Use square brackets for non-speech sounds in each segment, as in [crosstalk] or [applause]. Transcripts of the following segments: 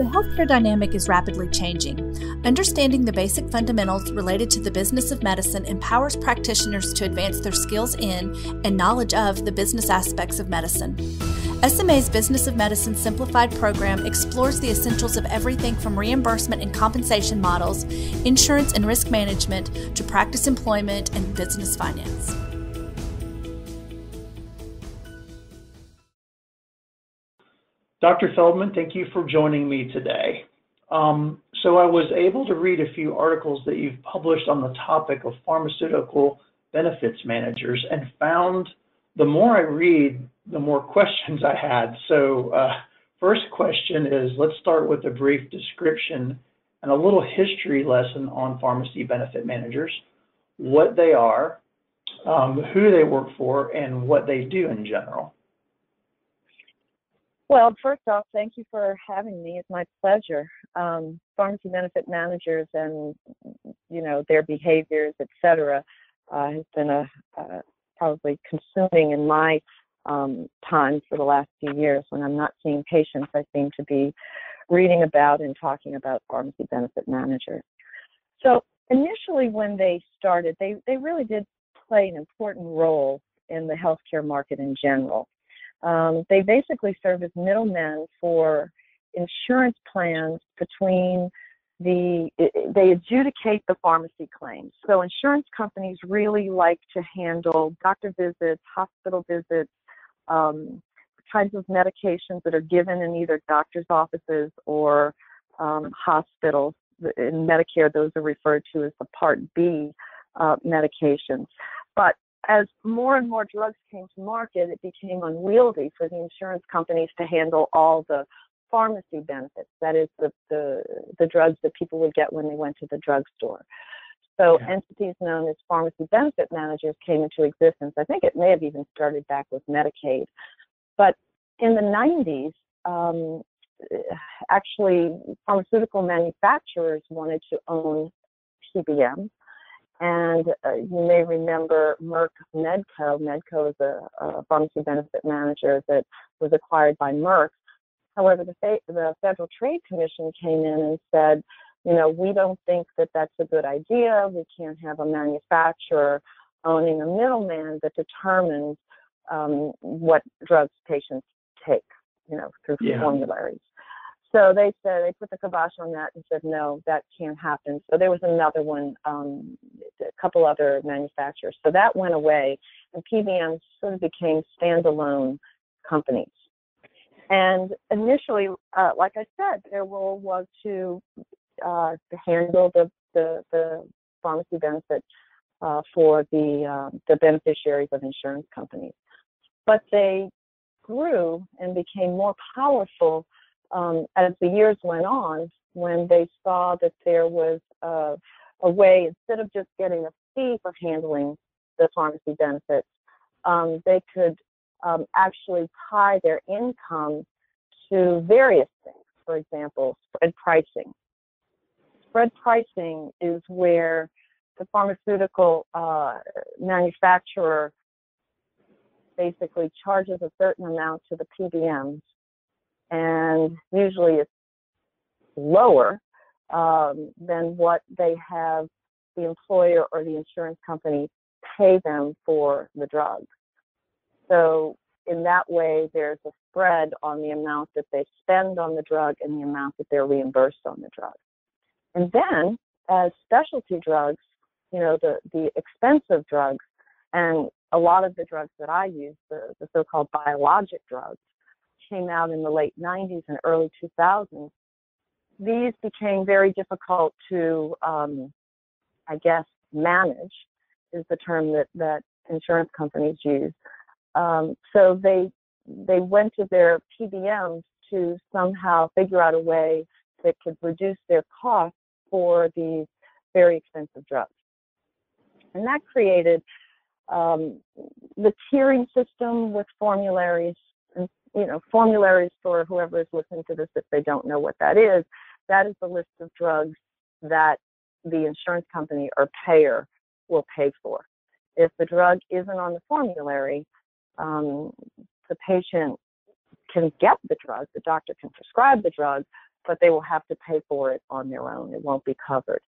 The healthcare dynamic is rapidly changing. Understanding the basic fundamentals related to the business of medicine empowers practitioners to advance their skills in and knowledge of the business aspects of medicine. SMA's Business of Medicine Simplified program explores the essentials of everything from reimbursement and compensation models, insurance and risk management, to practice employment and business finance. Dr. Feldman, thank you for joining me today. Um, so I was able to read a few articles that you've published on the topic of pharmaceutical benefits managers and found the more I read, the more [laughs] questions I had. So uh, first question is, let's start with a brief description and a little history lesson on pharmacy benefit managers, what they are, um, who they work for, and what they do in general. Well, first off, thank you for having me. It's my pleasure. Um, pharmacy benefit managers and you know their behaviors, et cetera, uh, has been a, a, probably consuming in my um, time for the last few years. When I'm not seeing patients, I seem to be reading about and talking about pharmacy benefit managers. So initially, when they started, they they really did play an important role in the healthcare market in general. Um, they basically serve as middlemen for insurance plans between the they adjudicate the pharmacy claims. So insurance companies really like to handle doctor visits, hospital visits, um, kinds of medications that are given in either doctor's offices or um, hospitals. In Medicare, those are referred to as the Part B uh, medications. But as more and more drugs came to market, it became unwieldy for the insurance companies to handle all the pharmacy benefits. That is the, the, the drugs that people would get when they went to the drugstore. So yeah. entities known as pharmacy benefit managers came into existence. I think it may have even started back with Medicaid. But in the 90s, um, actually, pharmaceutical manufacturers wanted to own PBMs and uh, you may remember Merck Medco. Medco is a, a, pharmacy benefit manager that was acquired by Merck. However, the, the Federal Trade Commission came in and said, you know, we don't think that that's a good idea. We can't have a manufacturer owning a middleman that determines um, what drugs patients take, you know, through yeah. formularies. So they said they put the kibosh on that and said no, that can't happen. So there was another one, um, a couple other manufacturers. So that went away, and PBMs sort of became standalone companies. And initially, uh, like I said, their role was to uh, to handle the the, the pharmacy benefit uh, for the uh, the beneficiaries of insurance companies. But they grew and became more powerful um, as the years went on, when they saw that there was a, a way, instead of just getting a fee for handling the pharmacy benefits, um, they could um, actually tie their income to various things. For example, spread pricing. Spread pricing is where the pharmaceutical uh, manufacturer basically charges a certain amount to the PBMs and usually it's lower um, than what they have the employer or the insurance company pay them for the drug. So in that way, there's a spread on the amount that they spend on the drug and the amount that they're reimbursed on the drug. And then, as specialty drugs, you know, the, the expensive drugs, and a lot of the drugs that I use, the, the so-called biologic drugs, came out in the late 90s and early 2000s, these became very difficult to, um, I guess, manage, is the term that, that insurance companies use. Um, so they they went to their PBMs to somehow figure out a way that could reduce their costs for these very expensive drugs. And that created um, the tiering system with formularies you know, formularies for whoever is listening to this if they don't know what that is. That is the list of drugs that the insurance company or payer will pay for. If the drug isn't on the formulary, um, the patient can get the drug, the doctor can prescribe the drug, but they will have to pay for it on their own. It won't be covered.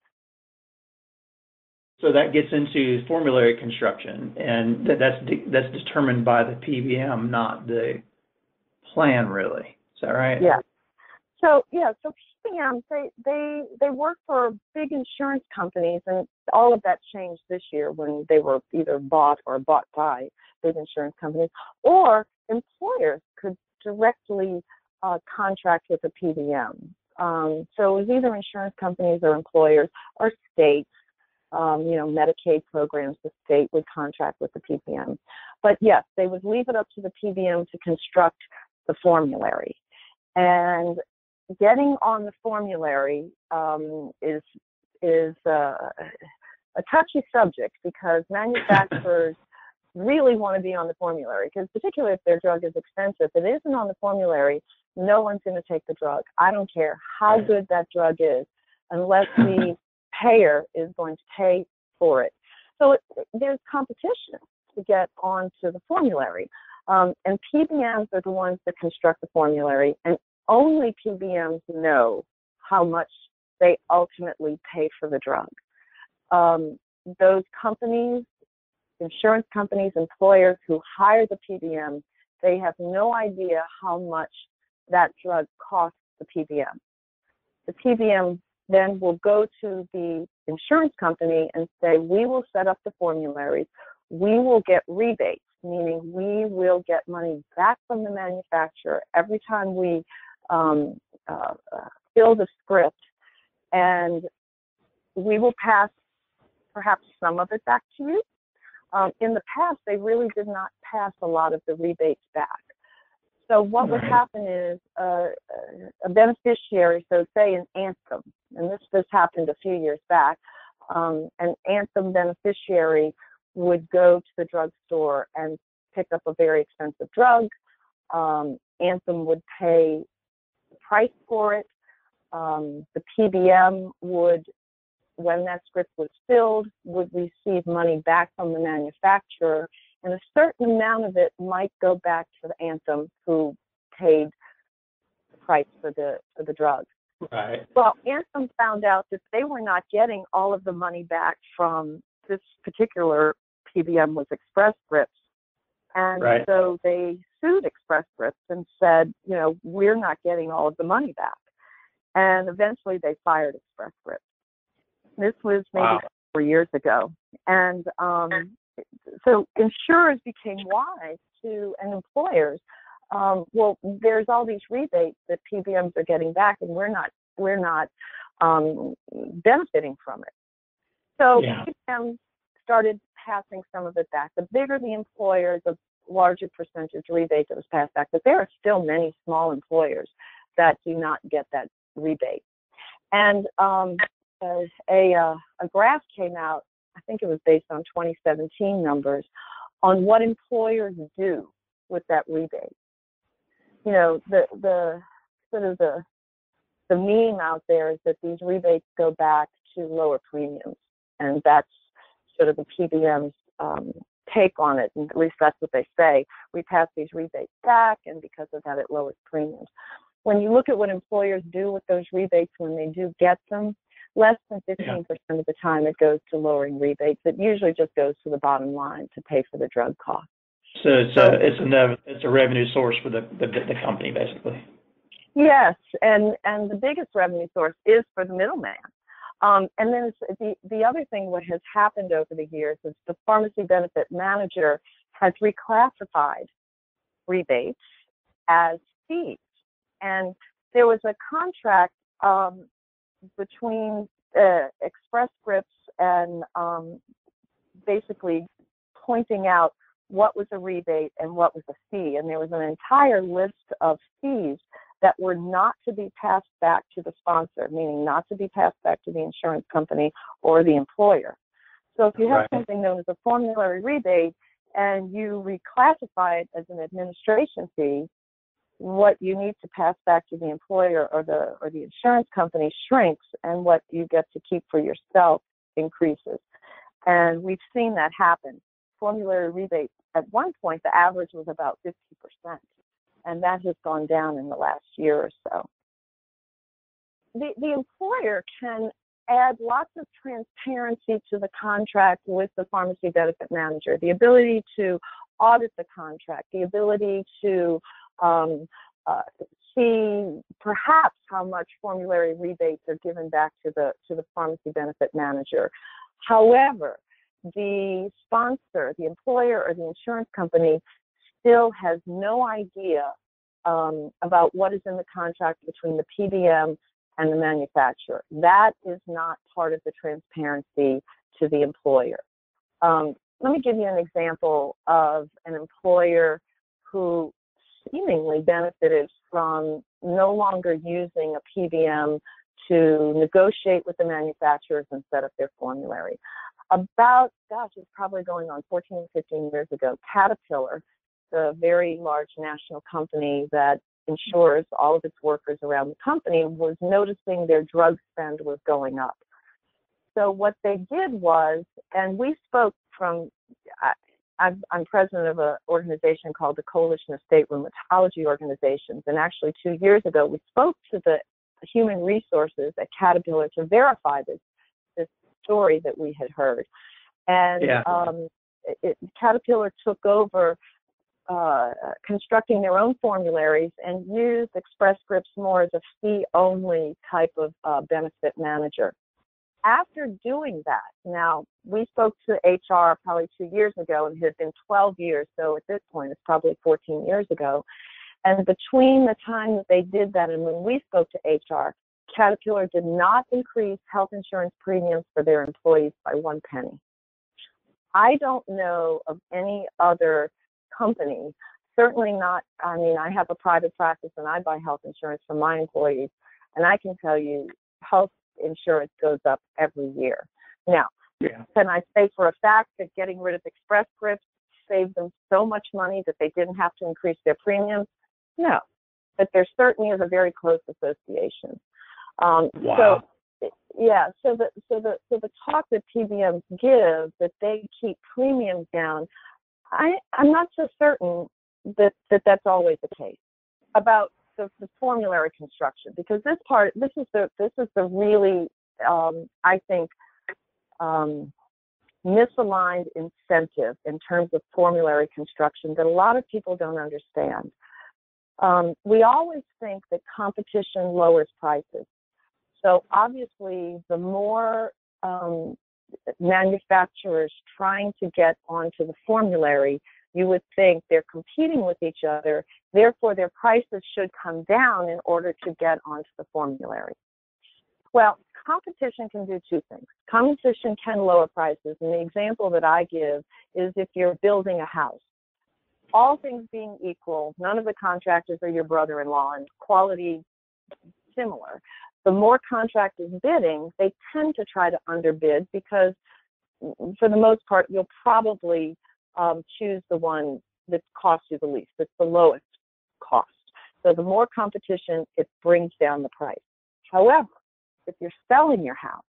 So that gets into formulary construction, and that's de- that's determined by the PBM, not the plan, really. Is that right? Yeah. So yeah, so PBMs they they they work for big insurance companies, and all of that changed this year when they were either bought or bought by big insurance companies, or employers could directly uh, contract with a PBM. Um, so it was either insurance companies or employers or states um, you know, Medicaid programs, the state would contract with the PBM. But yes, they would leave it up to the PBM to construct the formulary. And getting on the formulary um, is is uh, a touchy subject because manufacturers [laughs] really want to be on the formulary because particularly if their drug is expensive, if it isn't on the formulary, no one's going to take the drug. I don't care how good that drug is unless the payer is going to pay for it. So it, there's competition to get onto the formulary. Um, and PBMs are the ones that construct the formulary, and only PBMs know how much they ultimately pay for the drug. Um, those companies, insurance companies, employers who hire the PBM, they have no idea how much that drug costs the PBM. The PBM then will go to the insurance company and say, we will set up the formularies, we will get rebates, meaning we will get money back from the manufacturer every time we um, uh, fill the script, and we will pass perhaps some of it back to you. Um, in the past, they really did not pass a lot of the rebates back. So what would happen is uh, a beneficiary, so say an Anthem, and this this happened a few years back, um, an Anthem beneficiary would go to the drugstore and pick up a very expensive drug. Um, Anthem would pay the price for it. Um, the PBM would, when that script was filled, would receive money back from the manufacturer and a certain amount of it might go back to the Anthem who paid the price for the for the drug. Right. Well, Anthem found out that they were not getting all of the money back from this particular PBM was Express Scripts. And right. so they sued Express Scripts and said, you know, we're not getting all of the money back. And eventually they fired Express Scripts. This was maybe wow. four years ago. And um, so insurers became wise to and employers. Um, well, there's all these rebates that PBMs are getting back, and we're not we're not um, benefiting from it. So yeah. PBMs started passing some of it back. The bigger the employer, the larger percentage rebate that was passed back. But there are still many small employers that do not get that rebate. And um, a, uh, a graph came out I think it was based on 2017 numbers, on what employers do with that rebate. You know, the the sort of the the meme out there is that these rebates go back to lower premiums, and that's sort of the PBM's um, take on it. And at least that's what they say. We pass these rebates back, and because of that, it lowers premiums. When you look at what employers do with those rebates when they do get them, less than 15% yeah. of the time it goes to lowering rebates. It usually just goes to the bottom line to pay for the drug cost. So it's a it's a it's a revenue source for the, the the company basically. Yes, and and the biggest revenue source is for the middleman. Um, and then the the other thing what has happened over the years is the pharmacy benefit manager has reclassified rebates as fees. And there was a contract um, between uh, Express Scripts and um, basically pointing out what was a rebate and what was a fee. And there was an entire list of fees that were not to be passed back to the sponsor, meaning not to be passed back to the insurance company or the employer. So if you have right. something known as a formulary rebate and you reclassify it as an administration fee, what you need to pass back to the employer or the or the insurance company shrinks and what you get to keep for yourself increases. And we've seen that happen. Formulary rebates at one point the average was about 50%, and that has gone down in the last year or so. the, the employer can add lots of transparency to the contract with the pharmacy benefit manager, the ability to audit the contract, the ability to um, uh, see perhaps how much formulary rebates are given back to the to the pharmacy benefit manager. However, the sponsor, the employer, or the insurance company still has no idea um, about what is in the contract between the PBM and the manufacturer. That is not part of the transparency to the employer. Um, let me give you an example of an employer who seemingly benefited from no longer using a PBM to negotiate with the manufacturers and set up their formulary. About, gosh, it's probably going on 14, 15 years ago, Caterpillar, the very large national company that insures all of its workers around the company, was noticing their drug spend was going up. So what they did was, and we spoke from, I'm, I'm president of an organization called the Coalition of State Rheumatology Organizations, and actually two years ago we spoke to the human resources at Caterpillar to verify this this story that we had heard, and yeah. um, it, Caterpillar took over uh, constructing their own formularies and used Express Scripts more as a fee only type of uh, benefit manager after doing that, now we spoke to HR probably two years ago and it had been 12 years, so at this point it's probably 14 years ago. And between the time that they did that and when we spoke to HR, Caterpillar did not increase health insurance premiums for their employees by one penny. I don't know of any other company, certainly not, I mean, I have a private practice and I buy health insurance for my employees, and I can tell you health insurance goes up every year. Now, yeah. can I say for a fact that getting rid of Express Scripts saved them so much money that they didn't have to increase their premiums? No, but there certainly is a very close association. Um, wow. So, yeah, so the so the so the talk that PBMs give that they keep premiums down, I I'm not so certain that that that's always the case. About the, the formulary construction because this part this is the this is the really um, I think um, misaligned incentive in terms of formulary construction that a lot of people don't understand. Um, we always think that competition lowers prices. So obviously, the more um, manufacturers trying to get onto the formulary, you would think they're competing with each other, therefore their prices should come down in order to get onto the formulary. Well, competition can do two things. Competition can lower prices, and the example that I give is if you're building a house. All things being equal, none of the contractors are your brother-in-law, and quality similar. The more contractors bidding, they tend to try to underbid because, for the most part, you'll probably um, choose the one that costs you the least, that's the lowest cost. So the more competition, it brings down the price. However, if you're selling your house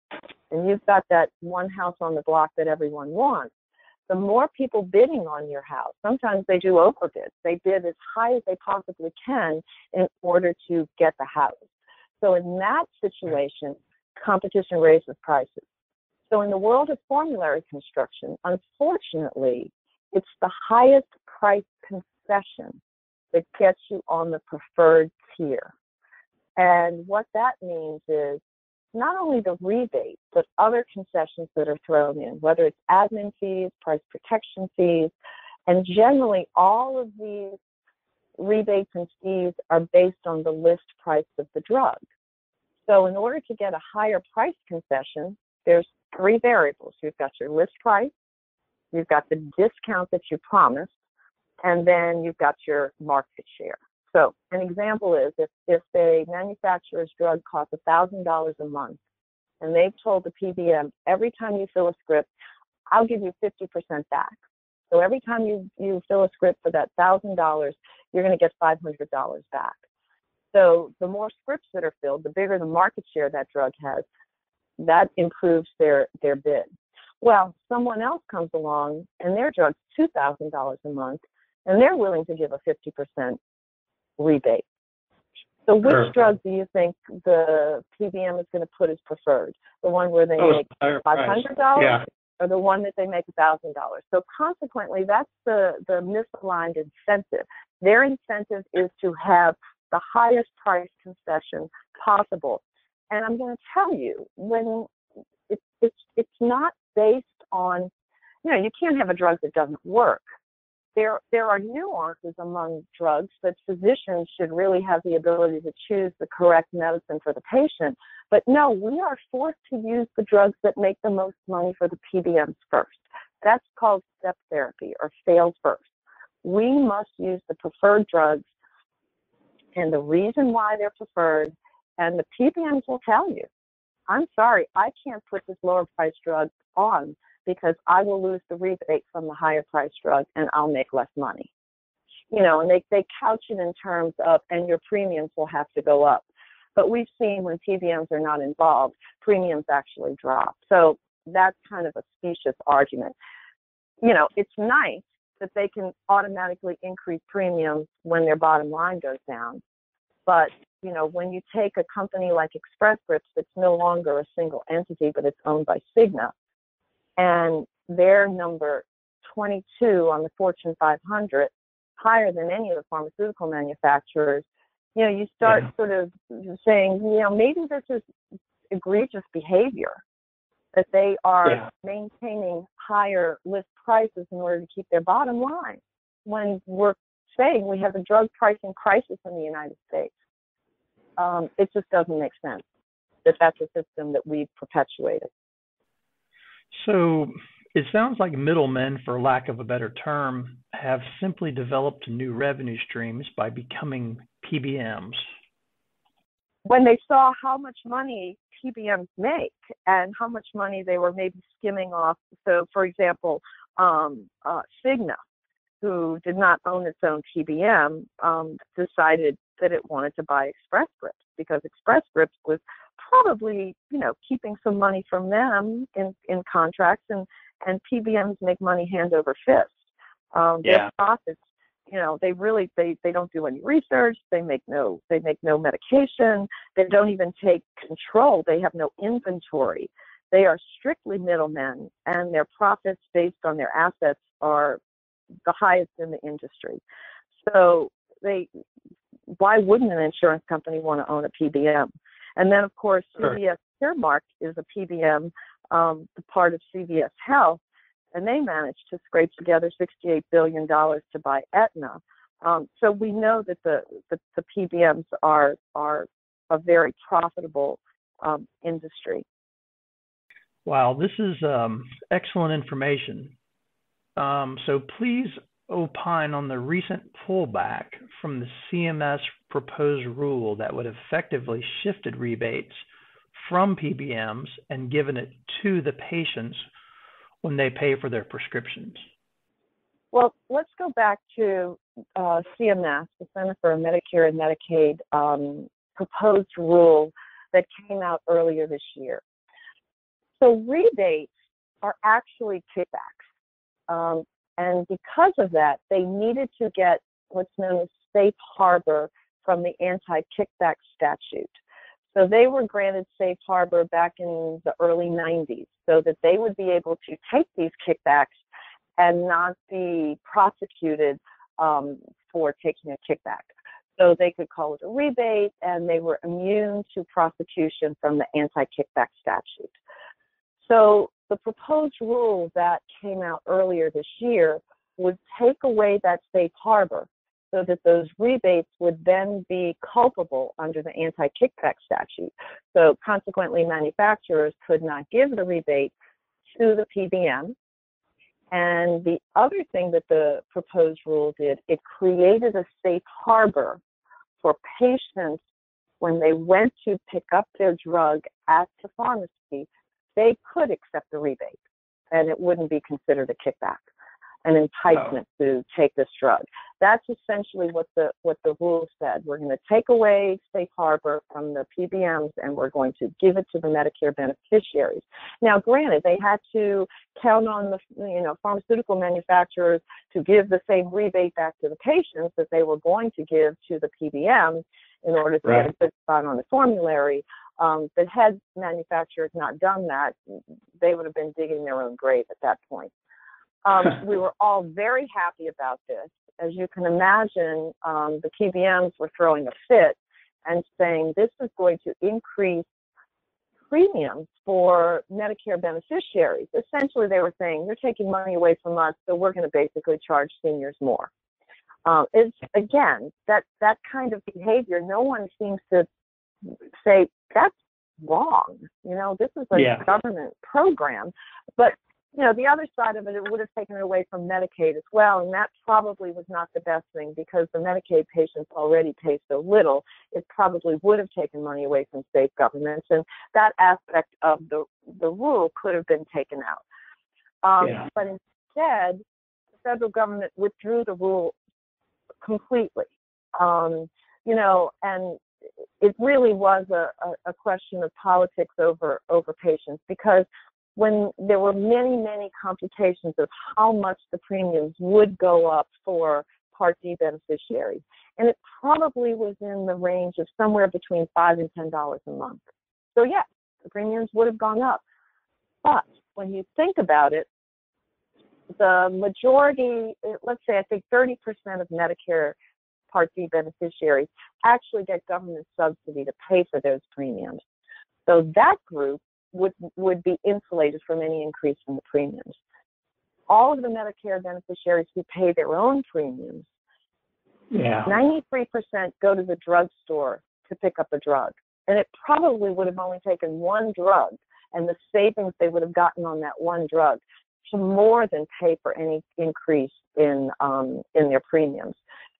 and you've got that one house on the block that everyone wants, the more people bidding on your house, sometimes they do overbids. They bid as high as they possibly can in order to get the house. So in that situation, competition raises prices. So in the world of formulary construction, unfortunately, it's the highest price concession that gets you on the preferred tier. And what that means is not only the rebate, but other concessions that are thrown in, whether it's admin fees, price protection fees, and generally all of these rebates and fees are based on the list price of the drug. So in order to get a higher price concession, there's three variables. You've got your list price, you've got the discount that you promised, and then you've got your market share. So an example is if, if a manufacturer's drug costs $1,000 a month, and they've told the PBM every time you fill a script, I'll give you 50% back. So every time you, you fill a script for that $1,000, you're going to get $500 back. So the more scripts that are filled, the bigger the market share that drug has, that improves their, their bid. Well, someone else comes along and their drug's $2,000 a month and they're willing to give a 50% rebate. So which drug do you think the PBM is going to put as preferred? The one where they oh, make five hundred dollars, yeah. Or the one that they make a thousand dollars? So consequently, that's the the misaligned incentive. Their incentive is to have the highest price concession possible. And I'm going to tell you, when it, it's it's not based on, you know, you can't have a drug that doesn't work there there are nuances among drugs that physicians should really have the ability to choose the correct medicine for the patient. But no, we are forced to use the drugs that make the most money for the PBMs first. That's called step therapy or fail first. We must use the preferred drugs and the reason why they're preferred, and the PBMs will tell you. I'm sorry, I can't put this lower price drug on because I will lose the rebate from the higher price drug and I'll make less money. You know, and they, they couch it in terms of, and your premiums will have to go up. But we've seen when PBMs are not involved, premiums actually drop. So that's kind of a specious argument. You know, it's nice that they can automatically increase premiums when their bottom line goes down. But, you know, when you take a company like Express Scripts that's no longer a single entity, but it's owned by Cigna, and they're number 22 on the Fortune 500, higher than any of the pharmaceutical manufacturers. You know, you start yeah. sort of saying, you know, maybe this is egregious behavior that they are yeah. maintaining higher list prices in order to keep their bottom line when we're saying we have a drug pricing crisis in the United States. Um, it just doesn't make sense that that's a system that we've perpetuated. So it sounds like middlemen, for lack of a better term, have simply developed new revenue streams by becoming PBMs. When they saw how much money PBMs make and how much money they were maybe skimming off. So, for example, um, uh, Cigna, who did not own its own PBM, um, decided that it wanted to buy Express Scripts because Express Scripts was probably you know keeping some money from them in in contracts and and PBMs make money hand over fist. Um, yeah. Their profits, you know, they really they they don't do any research. They make no they make no medication. They don't even take control. They have no inventory. They are strictly middlemen, and their profits based on their assets are the highest in the industry. So they why wouldn't an insurance company want to own a PBM? And then, of course, CVS Caremark is a PBM, um, part of CVS Health, and they managed to scrape together $68 billion to buy Aetna. Um, so we know that the, the, the, PBMs are, are a very profitable um, industry. Wow, this is um, excellent information. Um, so please opine on the recent pullback from the CMS proposed rule that would effectively shifted rebates from PBMs and given it to the patients when they pay for their prescriptions? Well, let's go back to uh, CMS, the Center for Medicare and Medicaid um, proposed rule that came out earlier this year. So rebates are actually kickbacks. Um, and because of that, they needed to get what's known as safe harbor from the anti kickback statute. So they were granted safe harbor back in the early 90s so that they would be able to take these kickbacks and not be prosecuted um, for taking a kickback. So they could call it a rebate and they were immune to prosecution from the anti kickback statute. So the proposed rule that came out earlier this year would take away that safe harbor so that those rebates would then be culpable under the anti kickback statute. So consequently, manufacturers could not give the rebate to the PBM. And the other thing that the proposed rule did, it created a safe harbor for patients when they went to pick up their drug at the pharmacy they could accept the rebate and it wouldn't be considered a kickback, an enticement no. to take this drug. That's essentially what the what the rule said. We're going to take away safe harbor from the PBMs and we're going to give it to the Medicare beneficiaries. Now, granted, they had to count on the you know pharmaceutical manufacturers to give the same rebate back to the patients that they were going to give to the PBMs in order to Right. get a good spot on the formulary. Um, but had manufacturers not done that, they would have been digging their own grave at that point. Um, we were all very happy about this. As you can imagine, um, the PBMs were throwing a fit and saying this is going to increase premiums for Medicare beneficiaries. Essentially, they were saying you're taking money away from us, so we're going to basically charge seniors more. Um, it's again that that kind of behavior. No one seems to say that's wrong. You know, this is a Yeah. government program, but you know, the other side of it, it would have taken it away from Medicaid as well, and that probably was not the best thing because the Medicaid patients already pay so little. It probably would have taken money away from state governments, and that aspect of the the rule could have been taken out. Um, Yeah. But instead, the federal government withdrew the rule completely. Um, you know, and it really was a, a, a question of politics over over patients because when there were many many computations of how much the premiums would go up for Part D beneficiaries, and it probably was in the range of somewhere between five and ten dollars a month. So yes, the premiums would have gone up, but when you think about it, the majority, eh, let's say I think 30% of Medicare Part D beneficiaries actually get government subsidy to pay for those premiums. So that group would would be insulated from any increase in the premiums. All of the Medicare beneficiaries who pay their own premiums, Yeah. 93% go to the drugstore to pick up a drug. And it probably would have only taken one drug and the savings they would have gotten on that one drug to more than pay for any increase in um, in their premiums.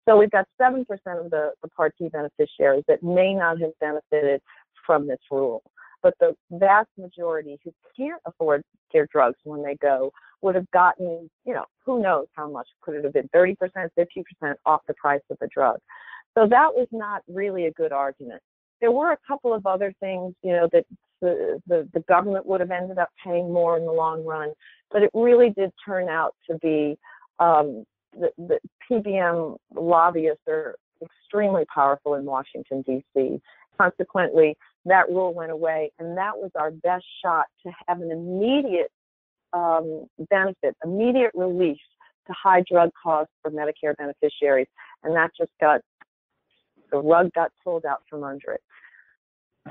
So we've got seven percent of the, the Part D beneficiaries that may not have benefited from this rule, but the vast majority who can't afford their drugs when they go would have gotten, you know, who knows how much could it have been, 30%, 50% off the price of the drug. So that was not really a good argument. There were a couple of other things, you know, that the, the, the government would have ended up paying more in the long run, but it really did turn out to be um, the, the PBM lobbyists are extremely powerful in Washington, D.C. Consequently, that rule went away, and that was our best shot to have an immediate um, benefit, immediate relief to high drug costs for Medicare beneficiaries, and that just got the rug got pulled out from under it.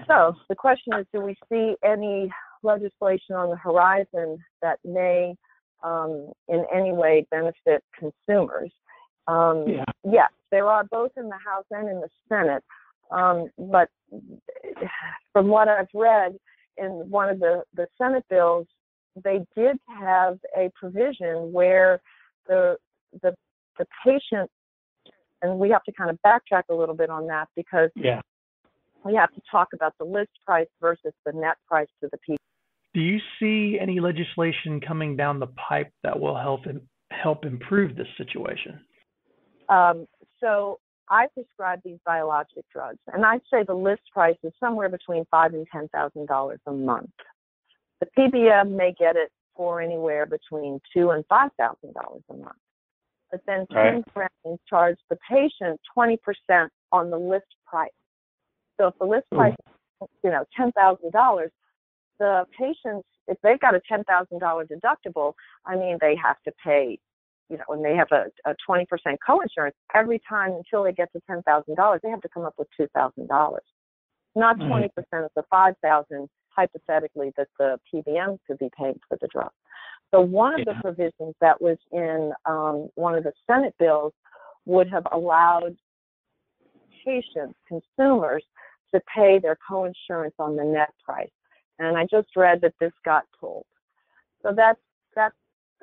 So the question is, do we see any legislation on the horizon that may, um, in any way, benefit consumers? Um, Yeah. Yes, there are both in the House and in the Senate. Um, but from what I've read in one of the, the Senate bills, they did have a provision where the the the patient and we have to kind of backtrack a little bit on that because Yeah. we have to talk about the list price versus the net price to the people. Do you see any legislation coming down the pipe that will help help improve this situation? Um, so I prescribe these biologic drugs, and I'd say the list price is somewhere between five and ten thousand dollars a month. The PBM may get it for anywhere between two and five thousand dollars a month. But then Right. Tim charge the patient twenty percent on the list price. So if the list Ooh. price, is, you know, ten thousand dollars, the patients, if they've got a ten thousand dollar deductible, I mean, they have to pay, you know, when they have a a twenty percent coinsurance, every time until they get to ten thousand dollars, they have to come up with two thousand dollars, not twenty percent of the five thousand hypothetically that the PBM could be paying for the drug. So one of the provisions that was in um, one of the Senate bills would have allowed patients, consumers, to pay their coinsurance on the net price. And I just read that this got pulled. So that's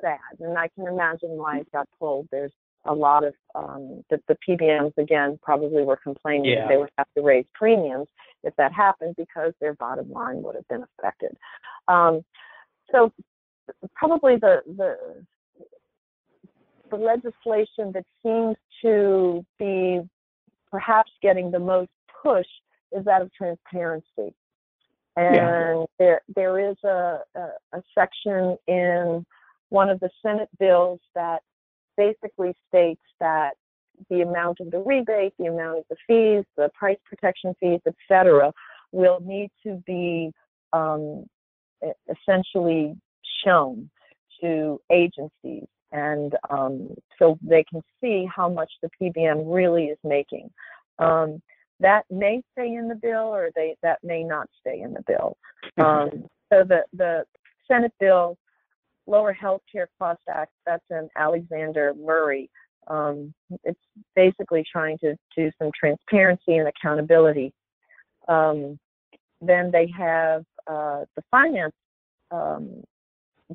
sad, and I can imagine why it got pulled. There's a lot of um, the, the PBMs again probably were complaining Yeah. that they would have to raise premiums if that happened because their bottom line would have been affected. Um, so probably the the the legislation that seems to be perhaps getting the most push is that of transparency. And Yeah. there there is a, a, a section in one of the Senate bills that basically states that the amount of the rebate, the amount of the fees, the price protection fees, etc., will need to be um, essentially shown to agencies, and um, so they can see how much the PBM really is making. Um, that may stay in the bill, or they that may not stay in the bill. Um, so the the Senate bill, Lower Health Care Cost Act, that's an Alexander Murray. Um, it's basically trying to do some transparency and accountability. Um, then they have uh, the finance um,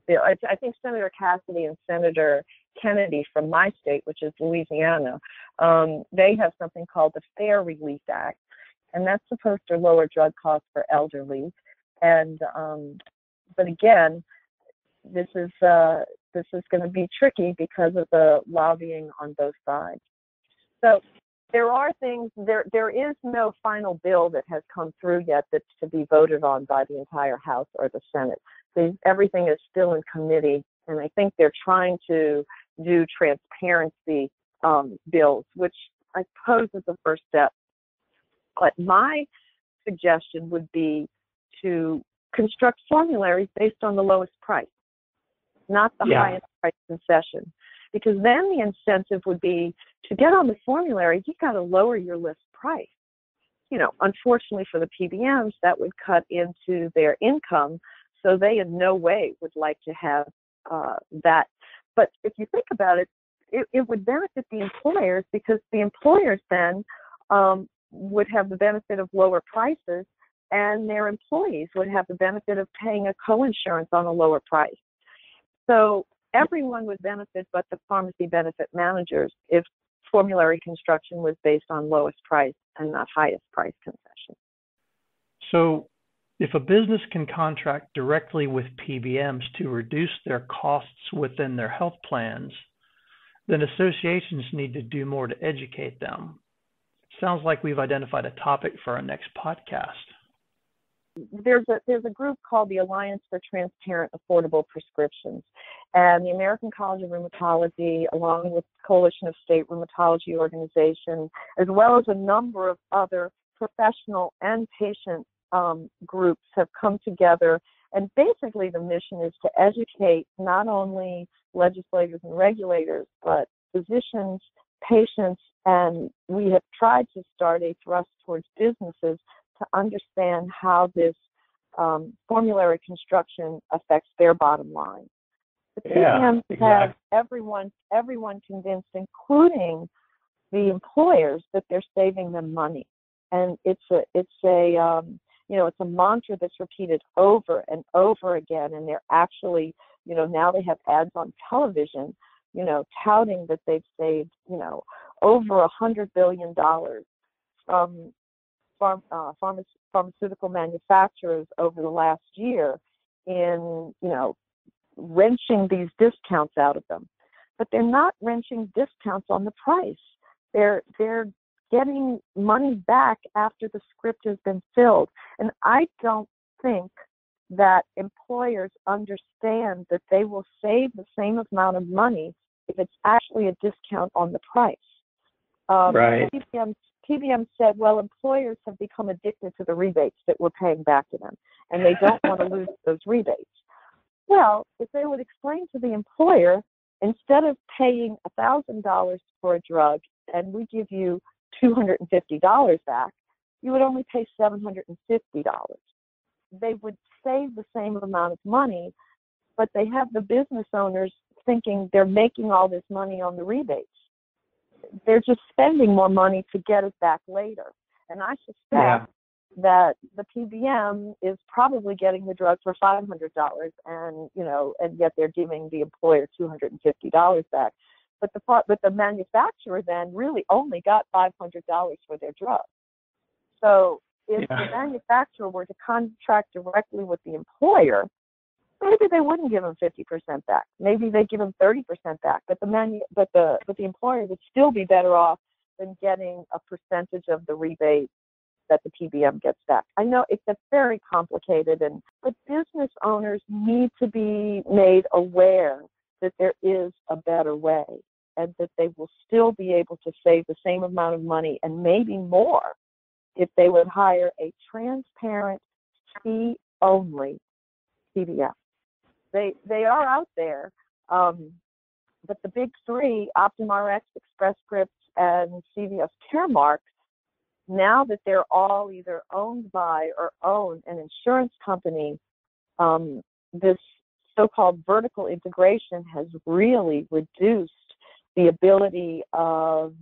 bill. I, I, think Senator Cassidy and Senator Kennedy from my state, which is Louisiana, um, they have something called the Fair Relief Act, and that's supposed to lower drug costs for elderly. And um, but again, this is uh, this is going to be tricky because of the lobbying on both sides. So there are things there there is no final bill that has come through yet that's to be voted on by the entire House or the Senate. So everything is still in committee, and I think they're trying to do transparency um, bills, which I suppose is the first step. But my suggestion would be to construct formularies based on the lowest price, not the yeah. highest price concession. Because then the incentive would be to get on the formulary, you've got to lower your list price. You know, unfortunately for the PBMs, that would cut into their income, so they in no way would like to have uh, that. But if you think about it, it, it would benefit the employers because the employers then um, would have the benefit of lower prices and their employees would have the benefit of paying a co-insurance on a lower price. So everyone would benefit but the pharmacy benefit managers if formulary construction was based on lowest price and not highest price concession. So if a business can contract directly with PBMs to reduce their costs within their health plans, then associations need to do more to educate them. Sounds like we've identified a topic for our next podcast there's a there's a group called the Alliance for Transparent Affordable Prescriptions, and the American College of Rheumatology, along with Coalition of State Rheumatology Organizations, as well as a number of other professional and patient um, groups, have come together. And basically, the mission is to educate not only legislators and regulators, but physicians, patients, and we have tried to start a thrust towards businesses to understand how this um, formulary construction affects their bottom line. The PBMs exactly. have everyone everyone convinced, including the employers, that they're saving them money, and it's a it's a um, you know it's a mantra that's repeated over and over again, and they're actually you know now they have ads on television, you know touting that they've saved you know over a hundred billion dollars from uh, pharma, pharmaceutical manufacturers over the last year in, you know, wrenching these discounts out of them. But they're not wrenching discounts on the price. They're they're getting money back after the script has been filled. And I don't think that employers understand that they will save the same amount of money if it's actually a discount on the price. Um, right. PBM PBM said, well, employers have become addicted to the rebates that we're paying back to them, and they don't want to [laughs] lose those rebates. Well, if they would explain to the employer, instead of paying $1,000 for a drug and we give you $250 back, you would only pay $750. They would save the same amount of money, but they have the business owners thinking they're making all this money on the rebates they're just spending more money to get it back later. And I suspect yeah. that the PBM is probably getting the drug for five hundred dollars, and you know, and yet they're giving the employer two hundred and fifty dollars back. But the part but the manufacturer then really only got five hundred dollars for their drug. So if yeah. the manufacturer were to contract directly with the employer, maybe they wouldn't give them 50% back. Maybe they give them 30% back, but the manu- but the but the employer would still be better off than getting a percentage of the rebate that the PBM gets back. I know it's gets very complicated and but business owners need to be made aware that there is a better way. and that they will still be able to save the same amount of money and maybe more if they would hire a transparent fee only PBM. They they are out there, um, but the big three, OptumRx, Express Scripts, and CVS Caremark, now that they're all either owned by or own an insurance company, um, this so-called vertical integration has really reduced the ability of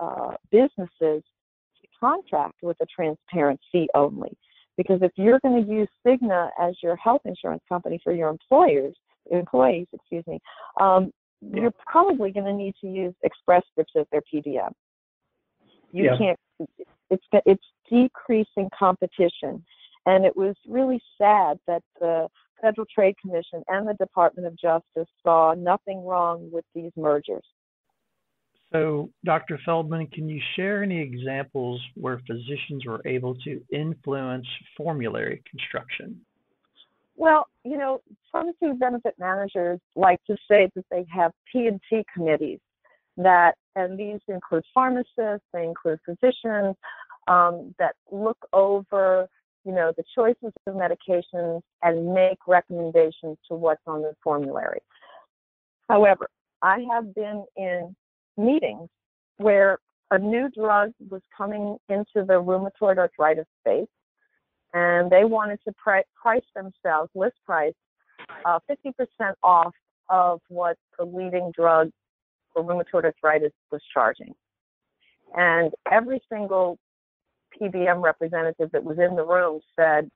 uh, businesses to contract with a transparent fee only. Because if you're going to use Cigna as your health insurance company for your employers, employees, excuse me, um, you're probably going to need to use Express Scripts as their PBM. You yeah. can't. It's it's decreasing competition, and it was really sad that the Federal Trade Commission and the Department of Justice saw nothing wrong with these mergers. So, Dr. Feldman, can you share any examples where physicians were able to influence formulary construction? Well, you know, pharmacy benefit managers like to say that they have P&T committees that, and these include pharmacists, they include physicians um, that look over, you know, the choices of medications and make recommendations to what's on the formulary. However, I have been in meetings where a new drug was coming into the rheumatoid arthritis space, and they wanted to pri- price themselves, list price, uh, 50% off of what the leading drug for rheumatoid arthritis was charging. And every single PBM representative that was in the room said,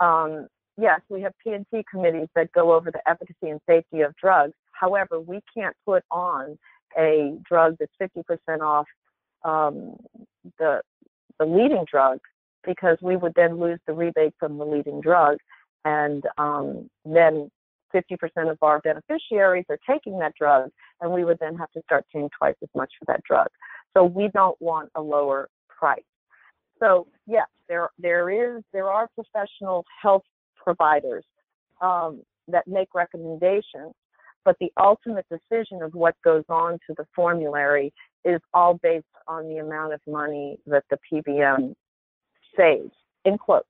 um, yes, we have P&T committees that go over the efficacy and safety of drugs. However, we can't put on a drug that's 50% off um, the the leading drug because we would then lose the rebate from the leading drug, and um, then 50% of our beneficiaries are taking that drug, and we would then have to start paying twice as much for that drug. So we don't want a lower price. So yes, there there is there are professional health providers um, that make recommendations, but the ultimate decision of what goes on to the formulary is all based on the amount of money that the PBM saves, in quotes.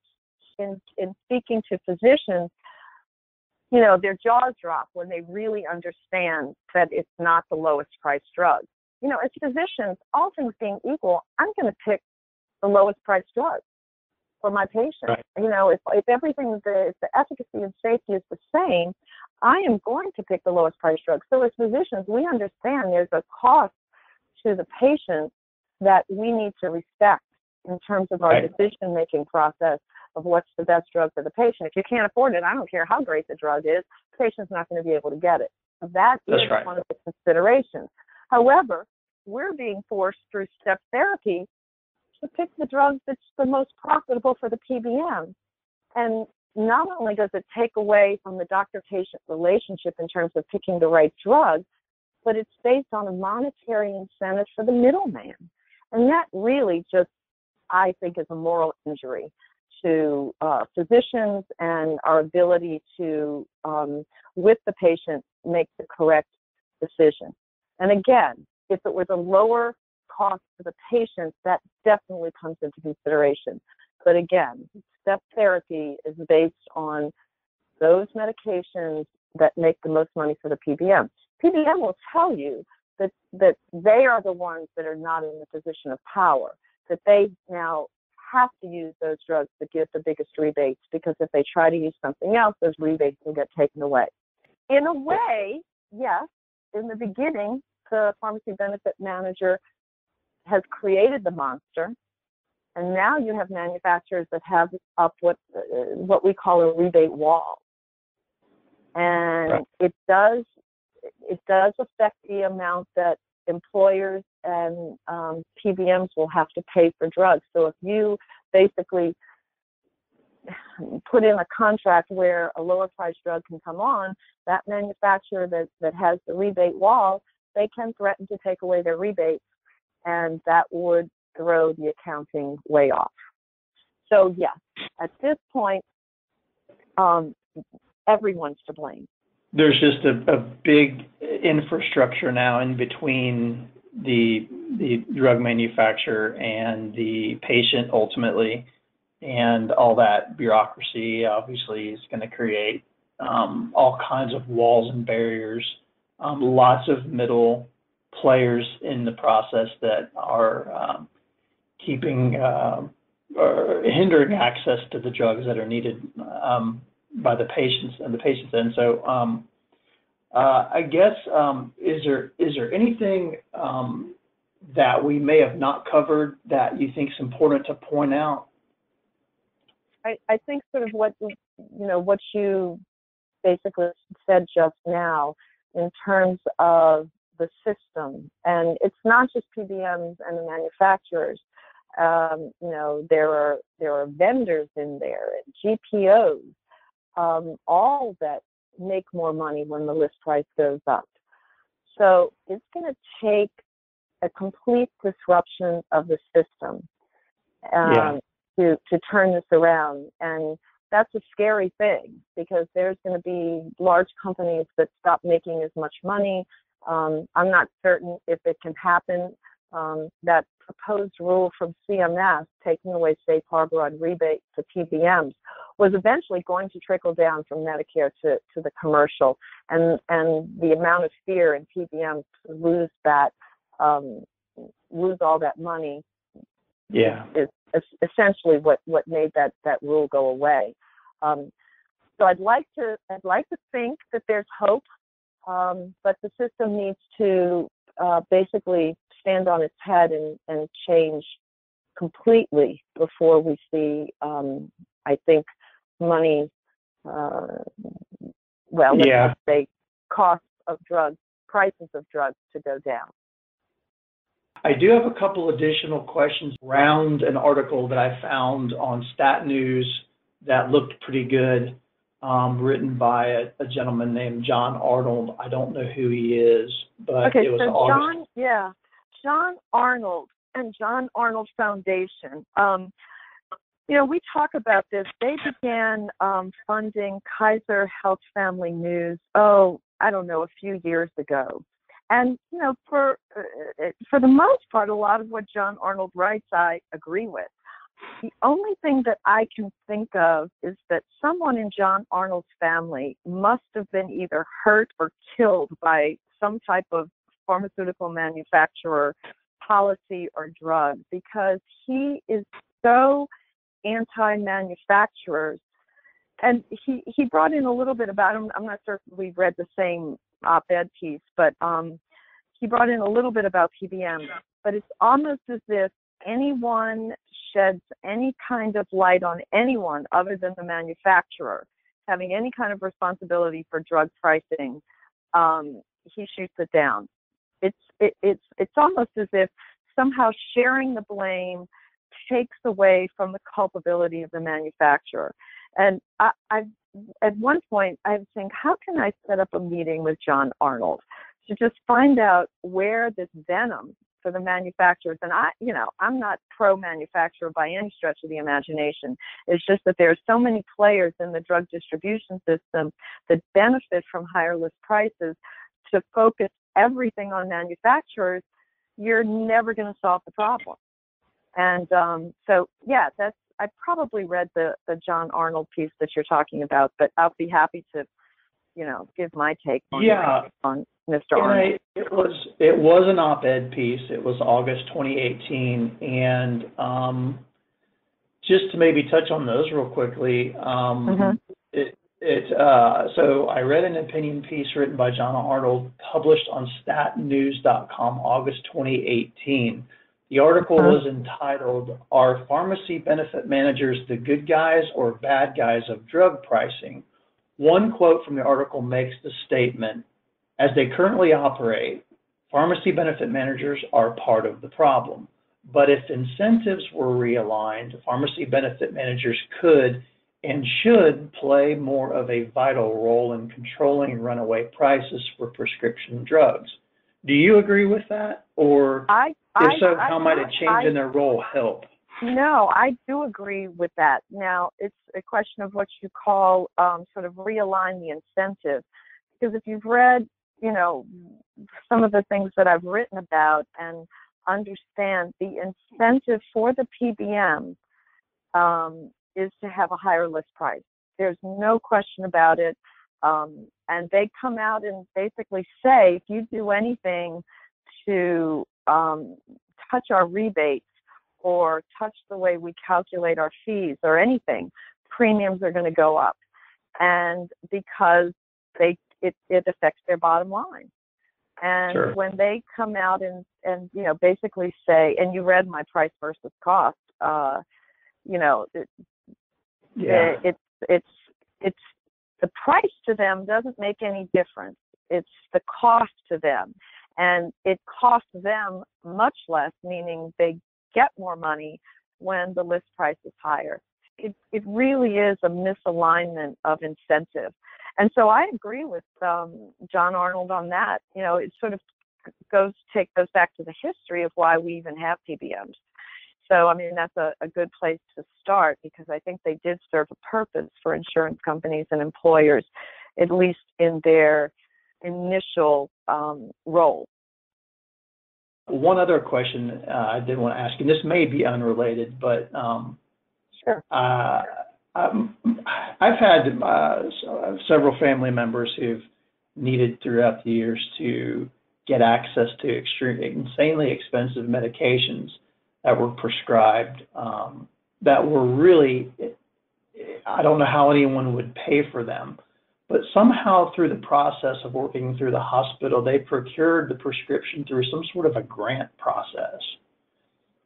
In, in speaking to physicians, you know, their jaws drop when they really understand that it's not the lowest priced drug. You know, as physicians, all things being equal, I'm going to pick the lowest priced drug for my patient. Right. You know, if, if everything, the, if the efficacy and safety is the same, I am going to pick the lowest price drug. So as physicians, we understand there's a cost to the patient that we need to respect in terms of our right. decision making process of what's the best drug for the patient. If you can't afford it, I don't care how great the drug is, the patient's not going to be able to get it. So that That's is right. one of the considerations. However, we're being forced through step therapy to pick the drug that's the most profitable for the PBM. And not only does it take away from the doctor patient relationship in terms of picking the right drug, but it's based on a monetary incentive for the middleman. And that really just, I think, is a moral injury to uh, physicians and our ability to, um, with the patient, make the correct decision. And again, if it was a lower cost to the patient, that definitely comes into consideration. But again, step therapy is based on those medications that make the most money for the PBM. PBM will tell you that, that they are the ones that are not in the position of power, that they now have to use those drugs to get the biggest rebates because if they try to use something else, those rebates will get taken away. In a way, yes, in the beginning, the pharmacy benefit manager has created the monster and now you have manufacturers that have up what uh, what we call a rebate wall, and right. it does it does affect the amount that employers and um, PBMs will have to pay for drugs. So if you basically put in a contract where a lower price drug can come on, that manufacturer that, that has the rebate wall, they can threaten to take away their rebates, and that would throw the accounting way off. So yes, at this point, um, everyone's to blame. there's just a, a big infrastructure now in between the the drug manufacturer and the patient ultimately, and all that bureaucracy obviously is going to create um, all kinds of walls and barriers. Um, lots of middle players in the process that are um, keeping uh, or hindering access to the drugs that are needed um, by the patients and the patients. And so, um, uh, I guess um, is there is there anything um, that we may have not covered that you think is important to point out? I, I think sort of what you know what you basically said just now in terms of the system, and it's not just PBMs and the manufacturers. Um, you know, there are there are vendors in there and GPOs, um, all that make more money when the list price goes up. So it's going to take a complete disruption of the system um, yeah. to to turn this around, and that's a scary thing because there's going to be large companies that stop making as much money. Um, I'm not certain if it can happen. Um, that proposed rule from CMS taking away safe harbor on rebates to PBMs was eventually going to trickle down from Medicare to, to the commercial, and and the amount of fear in PBMs to lose that um, lose all that money yeah is, is essentially what what made that that rule go away. Um, so I'd like to I'd like to think that there's hope, um, but the system needs to uh, basically stand on its head and, and change completely before we see, um, I think, money, uh, well, let's yeah. say costs of drugs, prices of drugs to go down. I do have a couple additional questions around an article that I found on Stat News that looked pretty good, um, written by a, a, gentleman named John Arnold. I don't know who he is, but okay, it was so August. John, yeah, John Arnold and John Arnold Foundation. Um, you know, we talk about this. They began um, funding Kaiser Health Family News. Oh, I don't know, a few years ago. And you know, for uh, for the most part, a lot of what John Arnold writes, I agree with. The only thing that I can think of is that someone in John Arnold's family must have been either hurt or killed by some type of pharmaceutical manufacturer policy or drug because he is so anti-manufacturers. And he he brought in a little bit about him. I'm not sure if we read the same op-ed piece but um he brought in a little bit about pbm but it's almost as if anyone sheds any kind of light on anyone other than the manufacturer having any kind of responsibility for drug pricing um, he shoots it down it's it, it's it's almost as if somehow sharing the blame takes away from the culpability of the manufacturer. And I, I've at one point I was saying, how can I set up a meeting with John Arnold to just find out where this venom for the manufacturers. And I you know I'm not pro manufacturer by any stretch of the imagination. It's just that there are so many players in the drug distribution system that benefit from higher list prices. To focus everything on manufacturers, you're never going to solve the problem. And um, so, yeah, that's I probably read the the John Arnold piece that you're talking about, but I'll be happy to, you know, give my take on yeah. on Mr. Arnold. I, it was it was an op-ed piece. It was August 2018, and um, just to maybe touch on those real quickly. Um, mm-hmm. it, it, uh, so I read an opinion piece written by John Arnold, published on statnews.com, August 2018. The article uh-huh. was entitled, Are Pharmacy Benefit Managers the Good Guys or Bad Guys of Drug Pricing? One quote from the article makes the statement, As they currently operate, pharmacy benefit managers are part of the problem. But if incentives were realigned, pharmacy benefit managers could and should play more of a vital role in controlling runaway prices for prescription drugs. Do you agree with that? Or I, if I, so, I, how might a change in their role help? No, I do agree with that. Now, it's a question of what you call um, sort of realign the incentive. because if you've read, you know, some of the things that I've written about and understand the incentive for the PBM um, is to have a higher list price. There's no question about it. Um, and they come out and basically say if you do anything to um, touch our rebates or touch the way we calculate our fees or anything, premiums are going to go up. And because they it, it affects their bottom line. And sure. when they come out and, and you know basically say, and you read my price versus cost, uh, you know, it, yeah. it, it's it's it's the price to them doesn't make any difference. It's the cost to them, and it costs them much less, meaning they get more money when the list price is higher. It it really is a misalignment of incentive. And so I agree with um, John Arnold on that. You know, it sort of goes take goes back to the history of why we even have PBMs. So I mean that's a, a good place to start because I think they did serve a purpose for insurance companies and employers, at least in their initial um, role. One other question uh, I did want to ask, and this may be unrelated, but um, sure. Uh, um, I've had uh, several family members who've needed throughout the years to get access to extreme, insanely expensive medications that were prescribed um, that were really, I don't know how anyone would pay for them, but somehow through the process of working through the hospital, they procured the prescription through some sort of a grant process.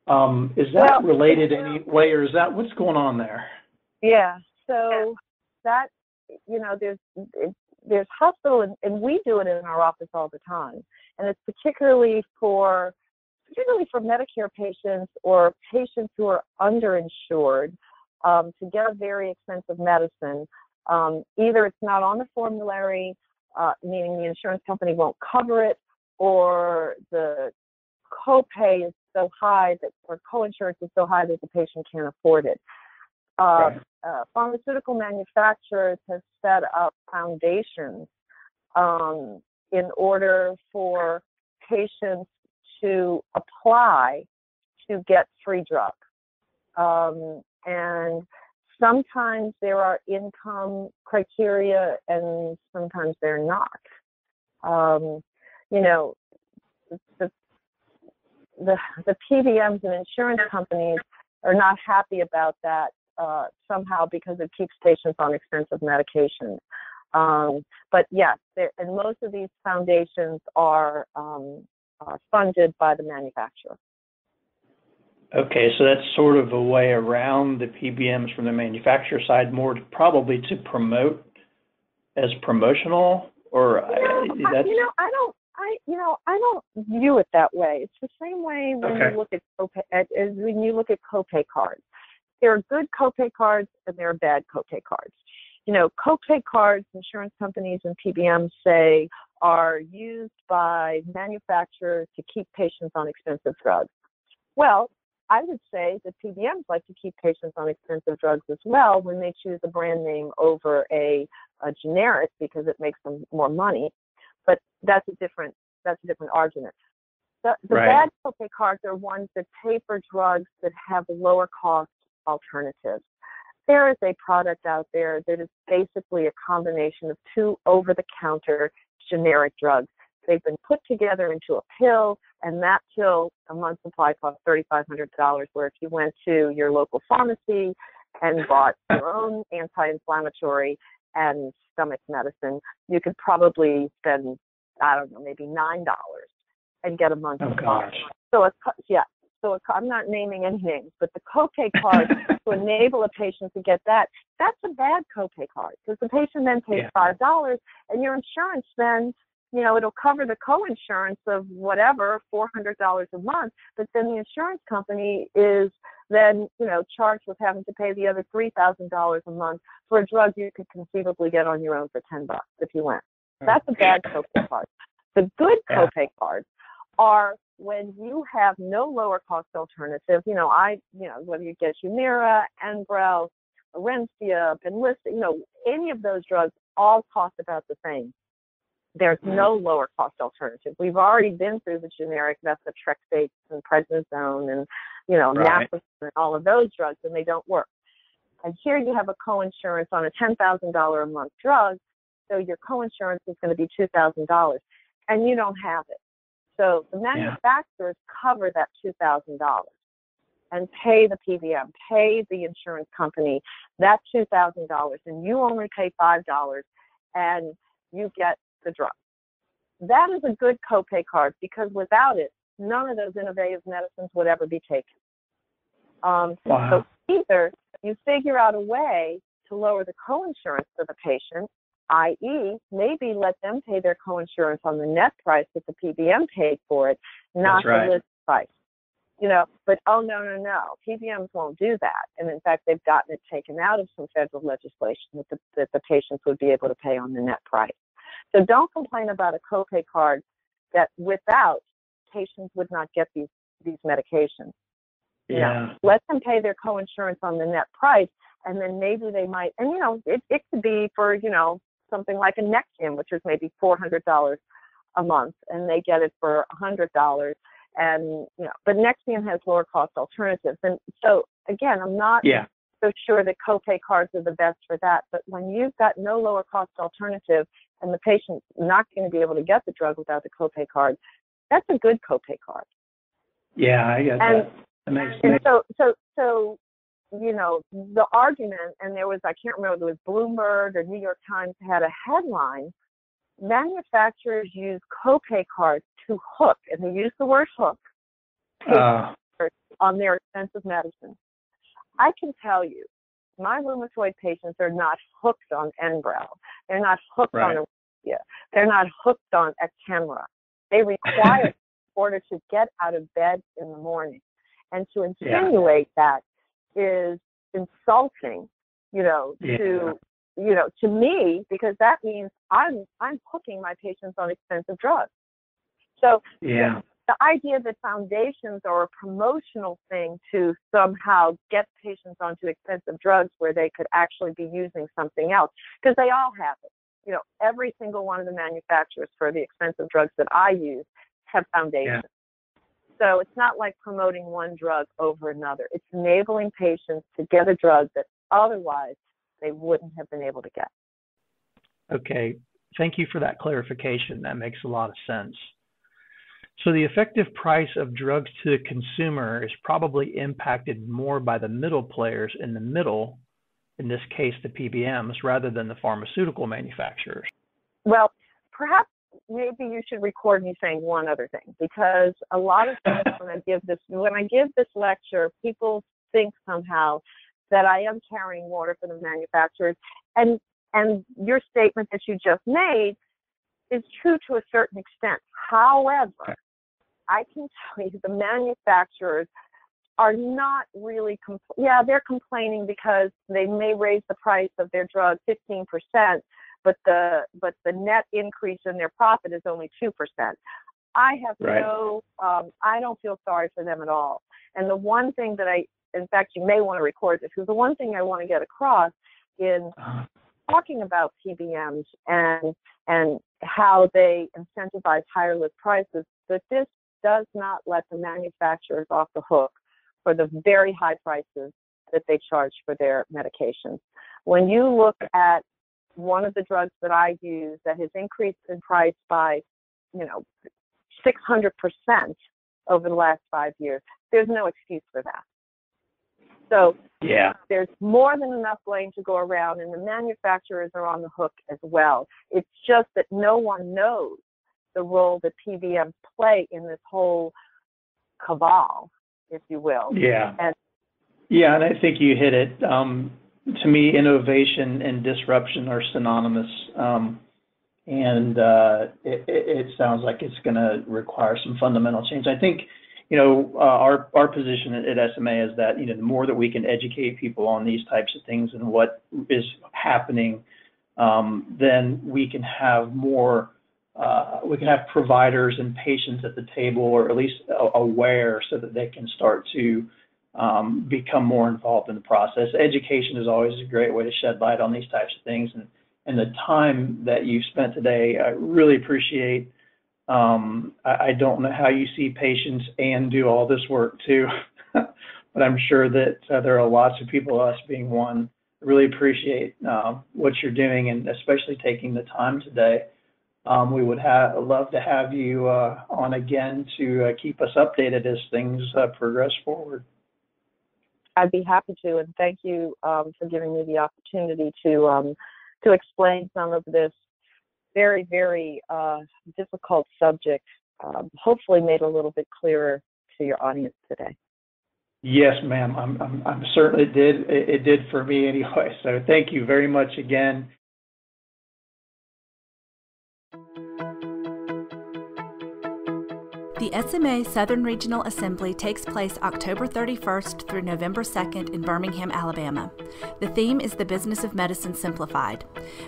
Um, is that well, related any way, or is that what's going on there? Yeah. So that you know, there's there's hospital, and, and we do it in our office all the time, and it's particularly for particularly for Medicare patients or patients who are underinsured um, to get a very expensive medicine. Um, either it's not on the formulary, uh, meaning the insurance company won't cover it, or the copay is so high that, or coinsurance is so high that the patient can't afford it. Uh, right. uh, pharmaceutical manufacturers have set up foundations um, in order for patients to apply to get free drugs. Um, and sometimes there are income criteria and sometimes they're not. Um, you know, the, the, the PBMs and insurance companies are not happy about that uh, somehow because it keeps patients on expensive medications. Um, but yes, and most of these foundations are um, funded by the manufacturer. Okay, so that's sort of a way around the PBMs from the manufacturer side, more to, probably to promote as promotional, or uh, you know, I, you know, I don't, I, you know, I don't view it that way. It's the same way when okay. you look at copay, as when you look at copay cards. There are good copay cards and there are bad copay cards. You know, copay cards, insurance companies and PBMs say, are used by manufacturers to keep patients on expensive drugs. Well, I would say that PBMs like to keep patients on expensive drugs as well when they choose a brand name over a, a generic because it makes them more money. But that's a different that's a different argument. The, the right. bad copay cards are ones that pay for drugs that have lower cost alternatives. There is a product out there that is basically a combination of two over the counter generic drugs. They've been put together into a pill, and that pill, a month supply, costs $3,500. Where if you went to your local pharmacy and bought your own anti-inflammatory and stomach medicine, you could probably spend, I don't know, maybe nine dollars and get a month oh, supply. Gosh. So a, yeah, so a, I'm not naming any names, but the copay card [laughs] to enable a patient to get that, that's a bad copay card because the patient then pays five dollars, and your insurance then, you know, it'll cover the co-insurance of whatever four hundred dollars a month, but then the insurance company is then, you know, charged with having to pay the other three thousand dollars a month for a drug you could conceivably get on your own for ten bucks if you went. That's a bad copay card. The good copay cards are when you have no lower cost alternative, you know, I, you know, whether you get Humira, Enbrel, Orencia, Benlysta, you know, any of those drugs all cost about the same. There's mm-hmm. no lower cost alternative. We've already been through the generic methotrexate and prednisone and you know Right. naproxen and all of those drugs, and they don't work. And here you have a coinsurance on a ten thousand dollar a month drug, so your coinsurance is going to be two thousand dollars, and you don't have it. So the manufacturers cover that two thousand dollars and pay the PBM, pay the insurance company that two thousand dollars, and you only pay five dollars, and you get the drug. That is a good copay card because without it, none of those innovative medicines would ever be taken. Um, Wow. So either you figure out a way to lower the coinsurance for the patient, i.e., maybe let them pay their coinsurance on the net price that the PBM paid for it, not right. the list price. You know, but oh no, no, no, PBMs won't do that, and in fact, they've gotten it taken out of some federal legislation that the, that the patients would be able to pay on the net price. So don't complain about a copay card that without patients would not get these these medications. Yeah. let them pay their coinsurance on the net price, and then maybe they might. And you know, it it could be for you know something like a Nexium, which is maybe four hundred dollars a month, and they get it for a hundred dollars. And you know, but Nexium has lower cost alternatives, and so again, I'm not Yeah. so sure that copay cards are the best for that. But when you've got no lower cost alternative and the patient's not going to be able to get the drug without the copay card, that's a good copay card. Yeah, I get And- that. That makes And so, so, so, you know, the argument, and there was, I can't remember, it was Bloomberg or New York Times had a headline. Manufacturers use copay cards to hook, and they use the word hook Uh, on their expensive medicine. I can tell you, my rheumatoid patients are not hooked on Enbrel. They're not hooked Right. on Arabia. They're not hooked on Actemra. They [laughs] require in order to get out of bed in the morning. And to insinuate that is insulting, you know, to you know, to me, because that means I'm I'm hooking my patients on expensive drugs. So yeah. The idea that foundations are a promotional thing to somehow get patients onto expensive drugs where they could actually be using something else, because they all have it. You know, every single one of the manufacturers for the expensive drugs that I use have foundations. Yeah. So it's not like promoting one drug over another. It's enabling patients to get a drug that otherwise they wouldn't have been able to get. Okay, thank you for that clarification. That makes a lot of sense. So the effective price of drugs to the consumer is probably impacted more by the middle players in the middle, in this case the PBMs, rather than the pharmaceutical manufacturers. Well, perhaps maybe you should record me saying one other thing because a lot of times [laughs] when I give this when I give this lecture, people think somehow that I am carrying water for the manufacturers, and and your statement that you just made is true to a certain extent. However, I can [laughs] tell you the manufacturers are not really compl- yeah they're complaining because they may raise the price of their drug 15 percent but the but the net increase in their profit is only two percent. I have Right. no um, I don't feel sorry for them at all. And the one thing that I in fact you may want to record this because the one thing I want to get across in Uh, talking about PBMs and and how they incentivize higher list prices, that this does not let the manufacturers off the hook for the very high prices that they charge for their medications. When you look at one of the drugs that I use that has increased in price by, you know, 600% over the last five years, there's no excuse for that. So yeah. there's more than enough blame to go around, and the manufacturers are on the hook as well. It's just that no one knows the role that PBMs play in this whole cabal, if you will. Yeah. And- Yeah, and I think you hit it. Um, to me, innovation and disruption are synonymous. Um, and uh, it, it, sounds like it's going to require some fundamental change. I think, you know, uh, our our position at, at SMA is that you know the more that we can educate people on these types of things and what is happening, um, then we can have more. We can have providers and patients at the table, or at least aware, so that they can start to um, become more involved in the process. Education is always a great way to shed light on these types of things, and and the time that you've spent today. I really appreciate. Um, I, I, don't know how you see patients and do all this work too, [laughs] but I'm sure that uh, there are lots of people, us being one, really appreciate uh, what you're doing and especially taking the time today. Um, we would have love to have you uh, on again to uh, keep us updated as things uh, progress forward. I'd be happy to, and thank you um, for giving me the opportunity to um, to explain some of this very, very uh, difficult subject. Um, hopefully, made a little bit clearer to your audience today. Yes, ma'am. I'm, I'm, I'm certain it did. It, it did for me anyway. [laughs] So thank you very much again. The SMA Southern Regional Assembly takes place October 31st through November 2nd in Birmingham, Alabama. The theme is the business of medicine simplified.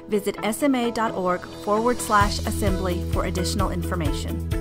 Visit sma.org forward slash assembly for additional information.